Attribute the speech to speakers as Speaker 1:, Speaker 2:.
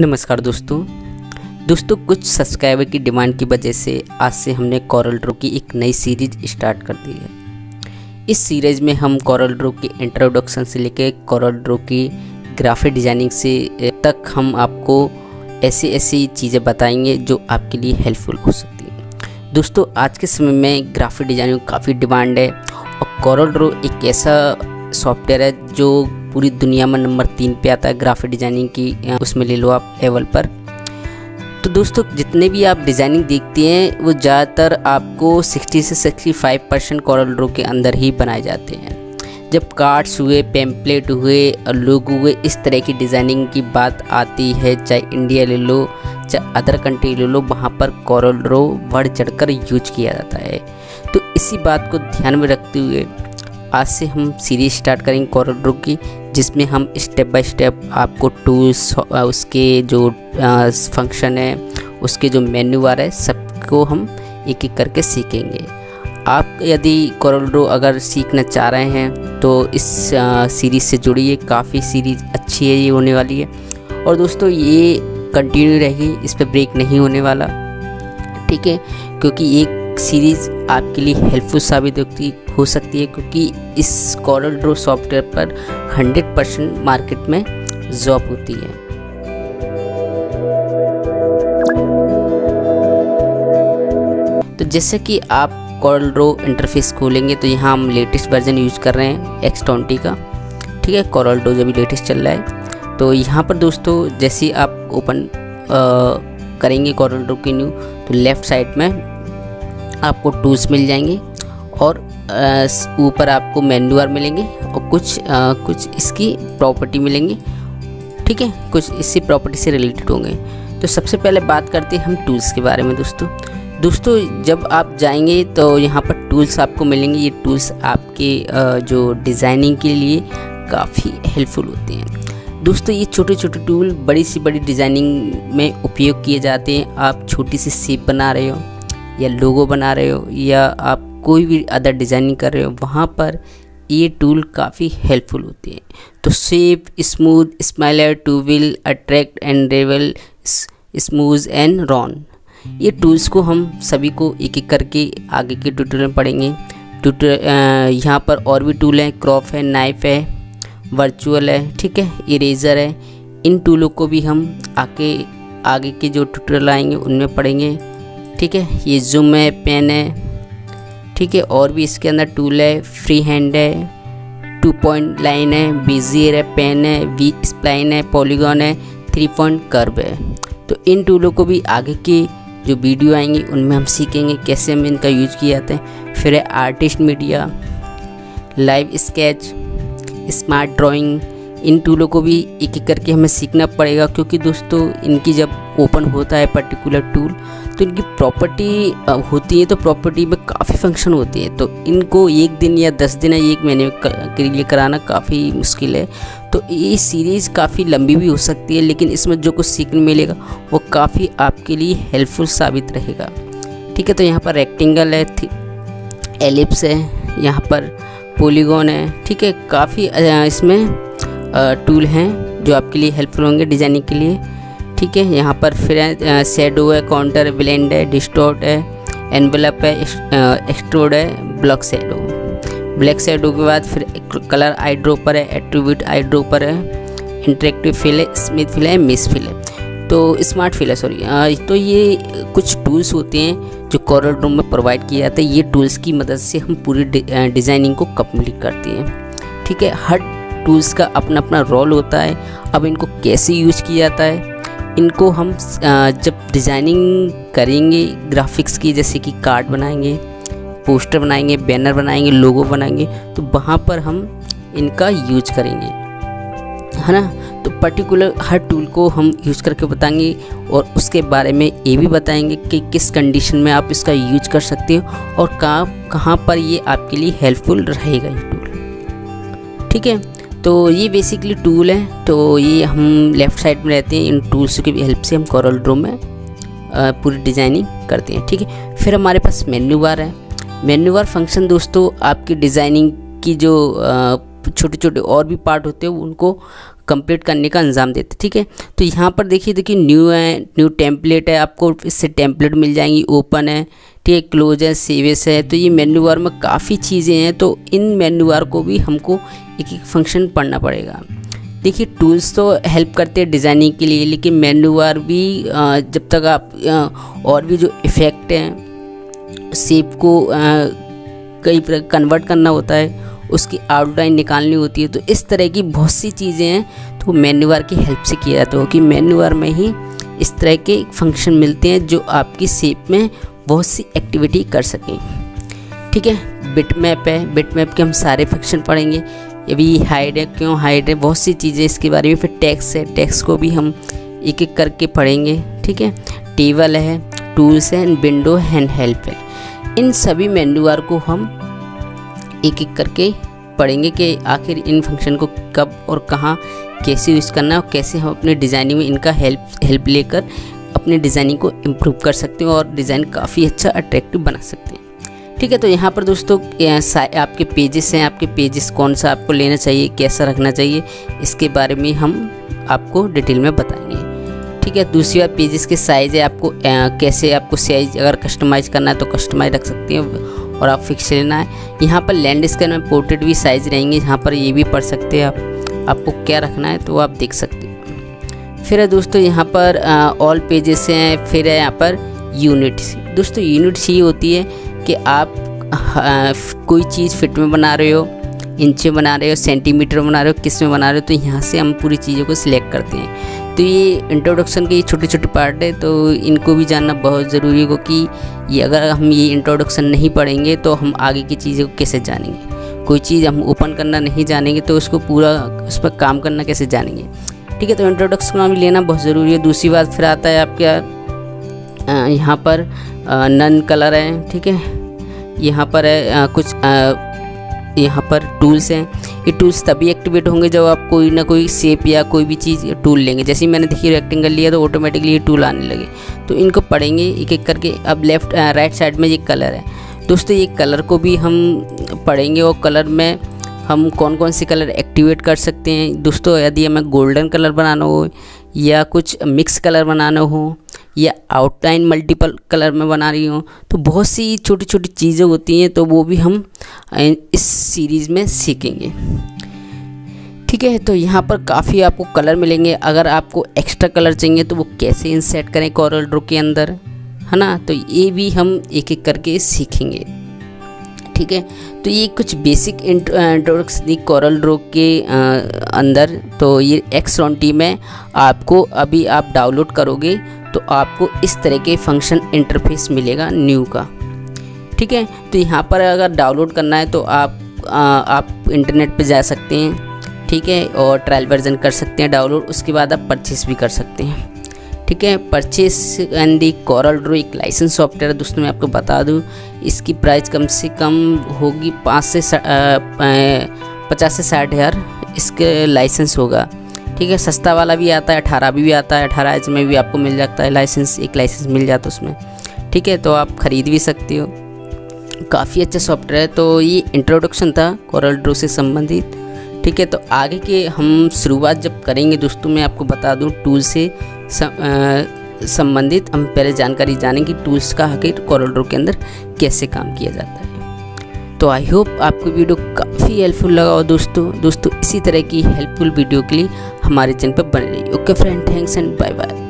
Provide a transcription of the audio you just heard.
Speaker 1: नमस्कार दोस्तों। दोस्तों, कुछ सब्सक्राइबर की डिमांड की वजह से आज से हमने कॉरल ड्रो की एक नई सीरीज़ स्टार्ट कर दी है। इस सीरीज़ में हम कॉरल ड्रो की इंट्रोडक्शन से लेकर कॉरल ड्रो की ग्राफिक डिज़ाइनिंग से तक हम आपको ऐसी ऐसी चीज़ें बताएँगे जो आपके लिए हेल्पफुल हो सकती हैं। दोस्तों, आज के समय में ग्राफिक डिज़ाइनिंग काफ़ी डिमांड है और कॉरल ड्रो एक ऐसा सॉफ्टवेयर है, जो पूरी दुनिया में नंबर तीन पे आता है ग्राफिक डिज़ाइनिंग की उसमें ले लो आप लेवल पर। तो दोस्तों, जितने भी आप डिज़ाइनिंग देखते हैं, वो ज़्यादातर आपको 60 से 65 परसेंट कॉरल ड्रो के अंदर ही बनाए जाते हैं। जब कार्ड्स हुए, पेम्पलेट हुए, लोग हुए, इस तरह की डिज़ाइनिंग की बात आती है, चाहे इंडिया ले लो, चाहे अदर कंट्री ले लो, वहाँ पर कॉरल ड्रो बढ़ चढ़कर यूज़ किया जाता है। तो इसी बात को ध्यान में रखते हुए आज से हम सीरीज़ स्टार्ट करेंगे कॉरल ड्रो की जिसमें हम स्टेप बाय स्टेप आपको टूल्स उसके जो फ़ंक्शन है, उसके जो मेन्यू आ रहा है, सबको हम एक एक करके सीखेंगे। आप यदि कॉरल ड्रो अगर सीखना चाह रहे हैं तो इस सीरीज़ से जुड़िए, काफ़ी सीरीज़ अच्छी है, ये होने वाली है। और दोस्तों, ये कंटिन्यू रहेगी इस पर ब्रेक नहीं होने वाला, ठीक है? क्योंकि एक सीरीज़ आपके लिए हेल्पफुल साबित होती, हो सकती है क्योंकि इस कॉरल ड्रो सॉफ्टवेयर पर 100 परसेंट मार्केट में जॉब होती है। तो जैसे कि आप कॉरल ड्रो इंटरफेस खोलेंगे तो यहाँ हम लेटेस्ट वर्जन यूज़ कर रहे हैं एक्स ट्वेंटी का। ठीक है कॉरल ड्रो जब लेटेस्ट चल रहा है तो यहाँ पर दोस्तों, जैसे आप ओपन करेंगे कॉरल ड्रो की न्यू तो लेफ़्ट साइड में आपको टूल्स मिल जाएँगे और ऊपर आपको मैनुअर मिलेंगे और कुछ आ, कुछ इसकी प्रॉपर्टी मिलेंगी। ठीक है? कुछ इसी प्रॉपर्टी से रिलेटेड होंगे। तो सबसे पहले बात करते हैं हम टूल्स के बारे में दोस्तों। दोस्तों जब आप जाएँगे तो यहाँ पर टूल्स आपको मिलेंगे। ये टूल्स आपके जो डिज़ाइनिंग के लिए काफ़ी हेल्पफुल होते हैं। दोस्तों ये छोटे छोटे टूल बड़ी सी बड़ी डिज़ाइनिंग में उपयोग किए जाते हैं। आप छोटी सी सेप बना रहे हो। या लोगो बना रहे हो, या आप कोई भी अदर डिज़ाइनिंग कर रहे हो, वहाँ पर ये टूल काफ़ी हेल्पफुल होते हैं। तो shape smooth smear twirl attract and रेवल smooth and Ron ये टूल्स को हम सभी को एक एक करके आगे के ट्यूटोरियल में पढ़ेंगे। ट्यूटोरियल यहाँ पर और भी टूल हैं क्रॉप है नाइफ है वर्चुअल है, ठीक है इरेज़र है। इन टूलों को भी हम आके, आगे के जो ट्यूटोरियल आएँगे, उनमें पढ़ेंगे। ठीक है, ये जूम है पेन है, ठीक है, और भी इसके अंदर टूल है फ्री हैंड है टू पॉइंट लाइन है बिजियर है पेन है वी स्प्लाइन है पॉलीगॉन है थ्री पॉइंट कर्व है। तो इन टूलों को भी आगे की जो वीडियो आएँगी, उनमें हम सीखेंगे कैसे हम इनका यूज़ किया जाता है। फिर है artist media live sketch smart drawing इन टूलों को भी एक एक करके हमें सीखना पड़ेगा, क्योंकि दोस्तों, इनकी जब ओपन होता है पर्टिकुलर टूल तो इनकी प्रॉपर्टी होती है तो प्रॉपर्टी में काफ़ी फ़ंक्शन होती है। तो इनको एक दिन या दस दिन या एक महीने के लिए कराना काफ़ी मुश्किल है। तो ये सीरीज़ काफ़ी लंबी भी हो सकती है, लेकिन इसमें जो कुछ सीखने मिलेगा, वो काफ़ी आपके लिए हेल्पफुल साबित रहेगा। ठीक है तो यहाँ पर रेक्टेंगल है एलिप्स है, यहाँ पर पोलीगॉन है। ठीक है, काफ़ी इसमें टूल हैं जो आपके लिए हेल्पफुल होंगे डिज़ाइनिंग के लिए। ठीक है, यहाँ पर फिर शेडो है काउंटर ब्लेंड है डिस्टोर्ट है एनवेलप है एक्सट्रोड है ब्लॉक शेडो ब्लैक शेडो के बाद फिर कलर आई ड्रोपर है एट्रीब्यूट आई ड्रोपर है इंटरेक्टिव फिल है स्मिथ फिल है मिस फिल है। तो स्मार्ट फिल है सॉरी तो ये कुछ टूल्स होते हैं जो कॉरल ड्रोम में प्रोवाइड किए जाते हैं। ये टूल्स की मदद से हम पूरी डिज़ाइनिंग को कंप्लीट करते हैं। ठीक है, हर टूल्स का अपना अपना रोल होता है। अब इनको कैसे यूज़ किया जाता है? इनको हम जब डिज़ाइनिंग करेंगे ग्राफिक्स की, जैसे कि कार्ड बनाएँगे, पोस्टर बनाएँगे, बैनर बनाएँगे, लोगो बनाएँगे तो वहाँ पर हम इनका यूज़ करेंगे। है ना? तो पर्टिकुलर हर टूल को हम यूज़ करके बताएँगे और उसके बारे में ये भी बताएँगे कि किस कंडीशन में आप इसका यूज़ कर सकते हो और कहाँ कहाँ पर ये आपके लिए हेल्पफुल रहेगा ये टूल। ठीक है? तो ये बेसिकली टूल है। तो ये हम लेफ़्ट साइड में रहते हैं। इन टूल्स की हेल्प से हम कॉरल ड्रो में पूरी डिज़ाइनिंग करते हैं, ठीक है? फिर हमारे पास मेन्यू बार है। मेन्यू बार फ़ंक्शन दोस्तों, आपकी डिज़ाइनिंग की जो छोटे छोटे और भी पार्ट होते हैं, उनको कंप्लीट करने का अंजाम देते ठीक है? तो यहाँ पर देखिए देखिए न्यू है न्यू टेम्पलेट है। आपको इससे टेम्पलेट मिल जाएँगी ओपन है। है क्लोज है सेवेस है तो ये मेन्यू बार में काफ़ी चीज़ें हैं तो इन मेन्यू बार को भी हमको एक एक फ़ंक्शन पढ़ना पड़ेगा। देखिए टूल्स तो हेल्प करते हैं डिज़ाइनिंग के लिए, लेकिन मेन्यू बार भी जब तक आप और भी जो इफ़ेक्ट हैं सेप को कई प्रकार कन्वर्ट करना होता है, उसकी आउटलाइन निकालनी होती है तो इस तरह की बहुत सी चीज़ें हैं तो मेन्यूआर की हेल्प से किया जाता है, कि मेन्यूआर में ही इस तरह के फ़ंक्शन मिलते हैं, जो आपकी सेप में बहुत सी एक्टिविटी कर सकें। ठीक है? बिट मैप है। बिट मैप के हम सारे फ़ंक्शन पढ़ेंगे। अभी हाइड है। क्यों हाइड है? बहुत सी चीज़ें इसके बारे में। फिर टैक्स है। टैक्स को भी हम एक एक करके पढ़ेंगे। ठीक है? टेबल है। टूल्स है। विंडो हैंड हेल्प है। इन सभी मेन्यूआर को हम एक एक करके पढ़ेंगे कि आखिर इन फ़ंक्शन को कब और कहाँ कैसे यूज़ करना है और कैसे हम अपने डिज़ाइनिंग में इनका हेल्प हेल्प लेकर अपने डिज़ाइनिंग को इम्प्रूव कर सकते हैं और डिज़ाइन काफ़ी अच्छा अट्रैक्टिव बना सकते हैं। ठीक है तो यहाँ पर दोस्तों आपके पेजेस हैं आपके पेजेस कौन सा आपको लेना चाहिए कैसा रखना चाहिए इसके बारे में हम आपको डिटेल में बताएँगे। ठीक है दूसरी बात पेजेस के साइज़ है आपको आ, कैसे आपको साइज़ अगर कस्टमाइज़ करना है तो कस्टमाइज रख सकते हैं और आप फिक्स लेना है। यहाँ पर लैंड स्केल में पोर्ट्रेट भी साइज़ रहेंगे यहाँ पर ये भी पढ़ सकते हैं आप आपको क्या रखना है तो आप देख सकते हैं। फिर है दोस्तों यहाँ पर ऑल पेजेस हैं फिर है यहाँ पर यूनिट्स दोस्तों यूनिट्स ये होती है कि आप आ, कोई चीज़ फिट में बना रहे हो इंच में बना रहे हो सेंटीमीटर में बना रहे हो किसमें बना रहे हो तो यहाँ से हम पूरी चीज़ों को सिलेक्ट करते हैं। तो ये इंट्रोडक्शन के ये छोटे छोटे पार्ट है तो इनको भी जानना बहुत ज़रूरी है क्योंकि ये अगर हम ये इंट्रोडक्शन नहीं पढ़ेंगे तो हम आगे की चीज़ों को कैसे जानेंगे? कोई चीज़ हम ओपन करना नहीं जानेंगे तो उसको पूरा उस पर काम करना कैसे जानेंगे? ठीक है तो इंट्रोडक्शन भी लेना बहुत ज़रूरी है। दूसरी बात फिर आता है आपका यहाँ पर नन कलर है, ठीक है? यहाँ पर है कुछ यहाँ पर टूल्स हैं। ये टूल्स तभी एक्टिवेट होंगे जब आप कोई ना कोई सेप या कोई भी चीज़ टूल लेंगे। जैसे मैंने देखिए रेक्टेंगल लिया तो ऑटोमेटिकली ये टूल आने लगे। तो इनको पढ़ेंगे एक एक करके। अब लेफ़्ट राइट साइड में ये कलर है। दोस्तों, ये कलर को भी हम पढ़ेंगे और कलर में हम कौन कौन से कलर एक्टिवेट कर सकते हैं? दोस्तों, यदि हमें गोल्डन कलर बनाना हो, या कुछ मिक्स कलर बनाना हो, या आउटलाइन मल्टीपल कलर में बना रही हूँ तो बहुत सी छोटी छोटी चीज़ें होती हैं तो वो भी हम इस सीरीज़ में सीखेंगे। ठीक है तो यहाँ पर काफ़ी आपको कलर मिलेंगे। अगर आपको एक्स्ट्रा कलर चाहिए तो वो कैसे इंसेट करें कॉरल ड्रो के अंदर? है ना? तो ये भी हम एक एक करके सीखेंगे। ठीक है तो ये कुछ बेसिक इंट्रोडक्शन कॉरल ड्रो के अंदर। तो ये एक्स में आपको अभी आप डाउनलोड करोगे तो आपको इस तरह के फ़ंक्शन इंटरफेस मिलेगा न्यू का। ठीक है? तो यहाँ पर अगर डाउनलोड करना है तो आप आ, आप इंटरनेट पे जा सकते हैं। ठीक है? और ट्रायल वर्जन कर सकते हैं डाउनलोड उसके बाद आप परचेस भी कर सकते हैं। ठीक है purchase and the Corel Draw एक लाइसेंस सॉफ्टवेयर दोस्तों मैं आपको बता दूँ इसकी प्राइस कम से कम होगी पाँच से पचास से साठ हज़ार इसके लाइसेंस होगा। ठीक है सस्ता वाला भी आता है अठारह भी, भी आता है अठारह एच में भी आपको मिल जाता है लाइसेंस एक लाइसेंस मिल जाता है उसमें। ठीक है तो आप ख़रीद भी सकते हो। काफ़ी अच्छा सॉफ्टवेयर है तो ये इंट्रोडक्शन था कोरल ड्रो से संबंधित। ठीक है तो आगे के हम शुरुआत जब करेंगे दोस्तों मैं आपको बता दूँ टूल से। संबंधित हम पहले जानकारी जानेंगे टूल्स का हकीर कॉरिडोर के अंदर कैसे काम किया जाता है। तो आई होप आपको वीडियो काफ़ी हेल्पफुल लगा हो दोस्तों। दोस्तों, इसी तरह की हेल्पफुल वीडियो के लिए हमारे चैनल पर बने रहिए। Okay friend thanks and bye bye